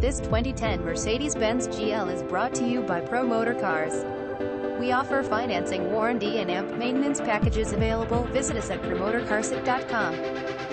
This 2010 Mercedes-Benz GL is brought to you by Pro Motorcars. We offer financing, warranty, and amp maintenance packages available. Visit us at promotorcarsoc.com.